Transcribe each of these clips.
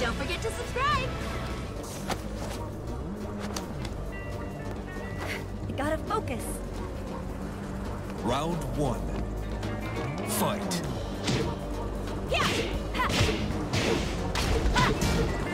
Don't forget to subscribe! I gotta focus. Round one. Fight. Yeah! Ha! Ha!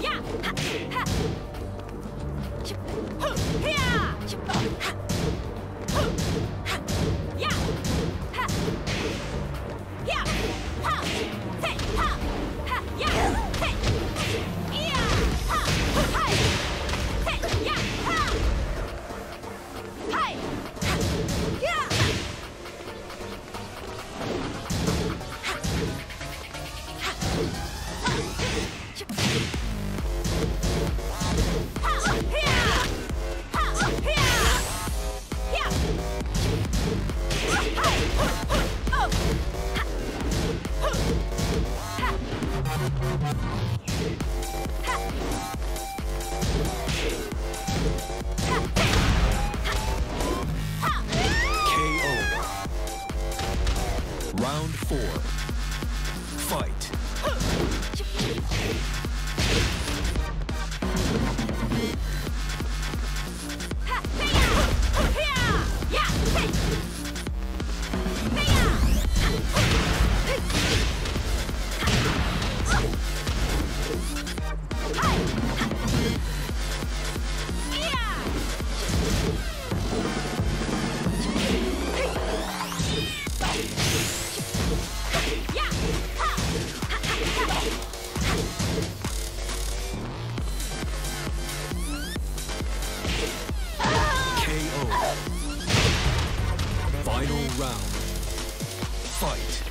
呀哈哈。哼呀去哼 Final round. Fight.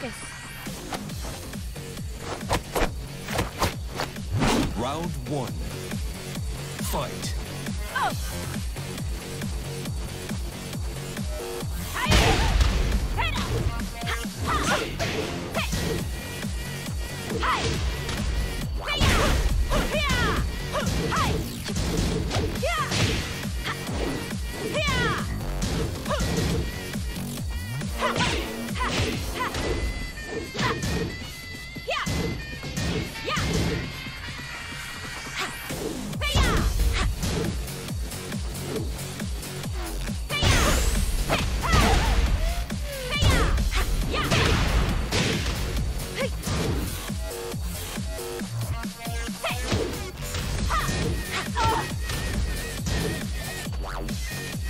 Márquez. Thank you.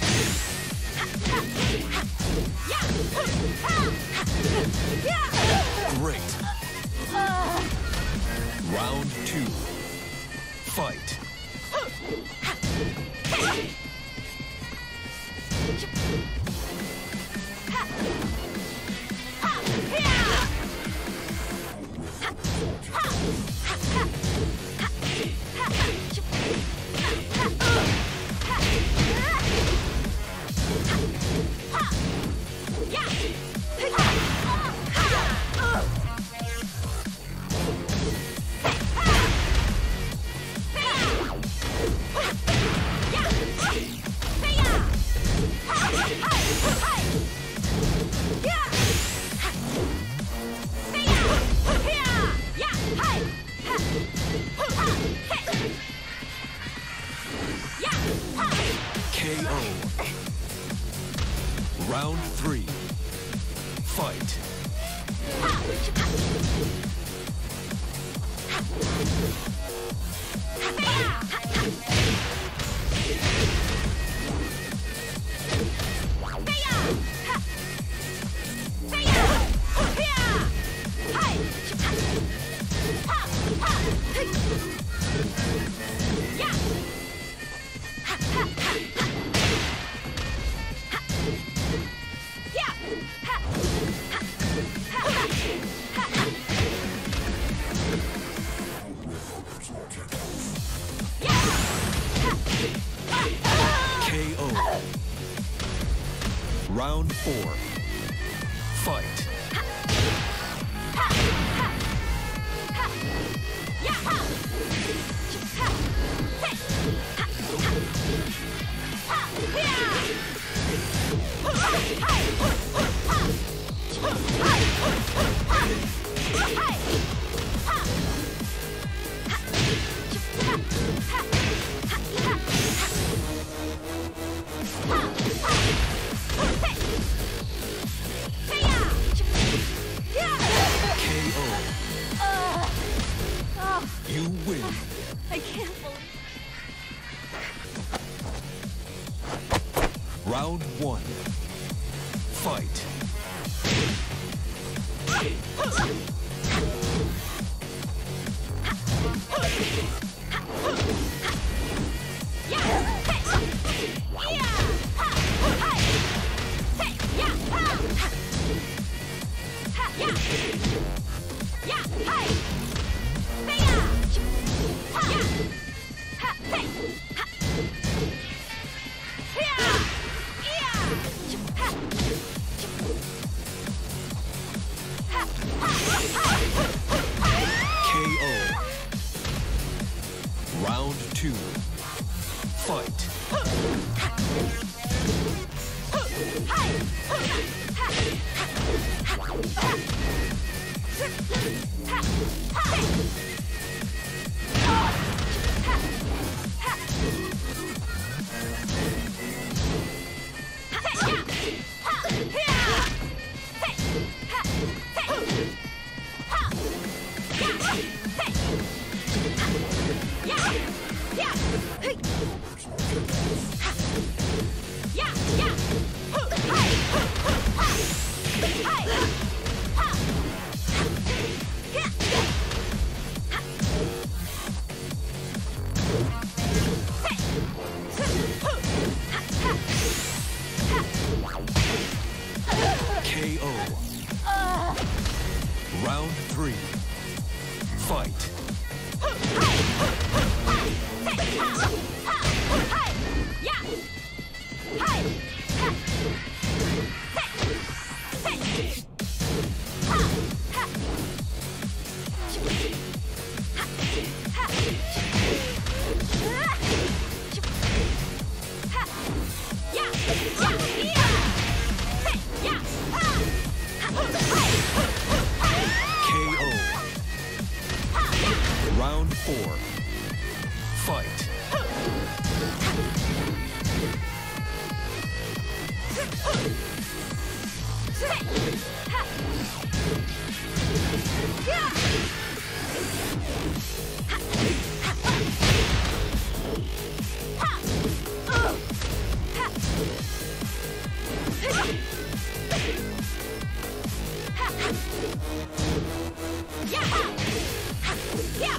Round three. Fight. KO. Four. Yeah!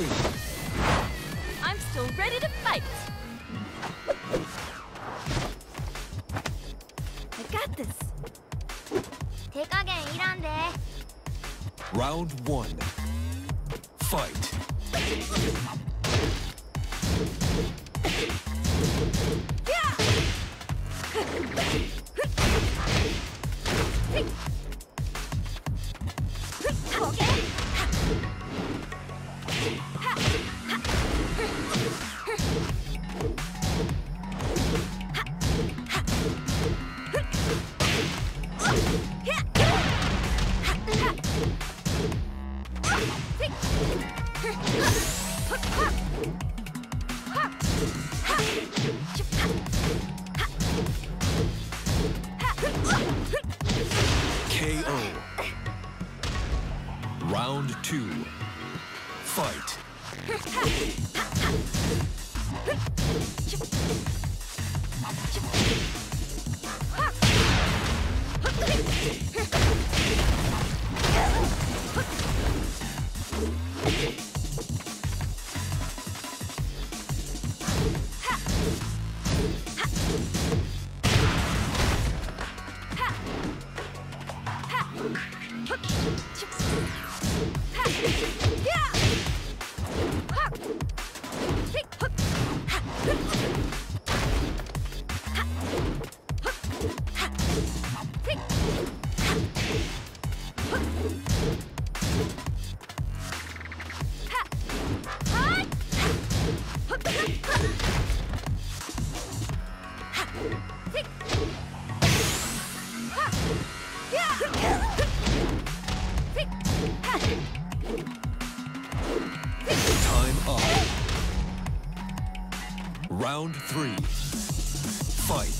win. I'm still ready to fight. I got this. Round one. foi.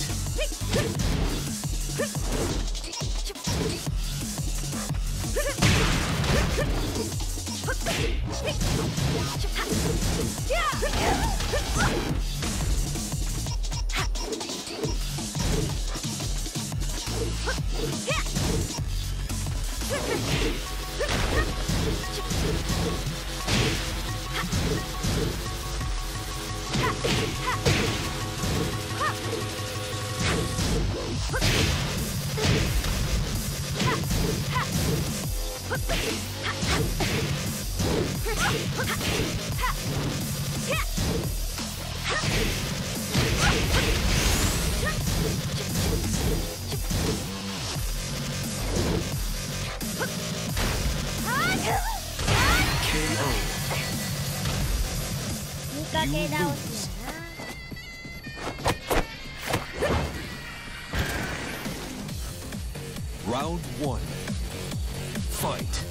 KO. 見かけ倒し Round one. Fight.